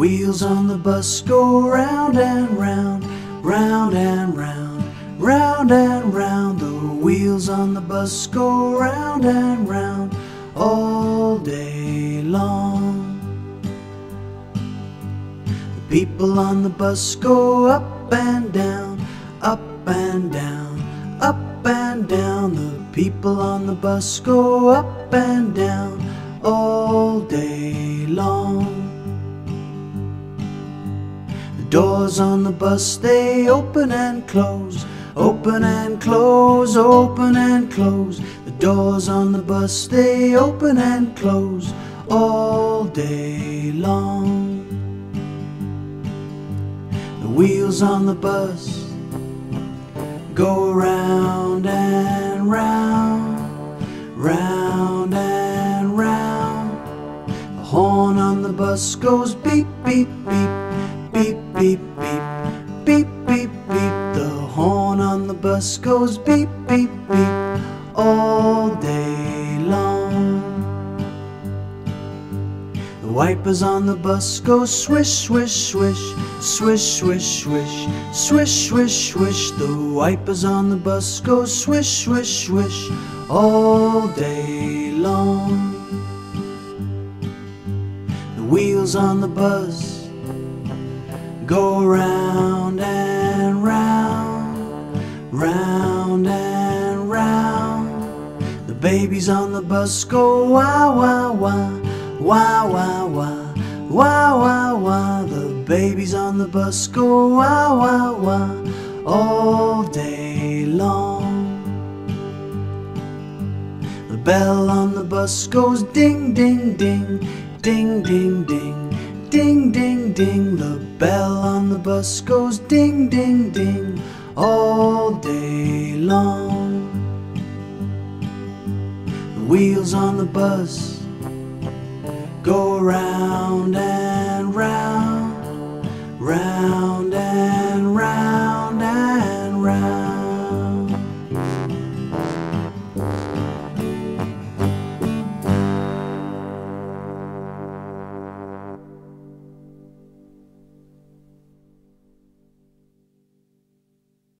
wheels on the bus go round and round, round and round, round and round. The wheels on the bus go round and round all day long. The people on the bus go up and down, up and down, up and down. The people on the bus go up and down all day doors on the bus they open and close, open and close, open and close. The doors on the bus they open and close all day long. The wheels on the bus go round and round, round and round. The horn on the bus goes beep, beep, beep, beep, beep, beep, beep, beep. The horn on the bus goes beep, beep, beep all day long. The wipers on the bus go swish, swish, swish, swish, swish, swish, swish, swish, swish. The wipers on the bus go swish, swish, swish all day long. The wheels on the bus go round and round, round and round. The babies on the bus go wah wah wah, wah wah wah, wah wah wah. The babies on the bus go wah wah wah all day long. The bell on the bus goes ding ding ding, ding ding ding, ding ding ding. The bell on the bus goes ding ding ding all day long. The wheels on the bus go round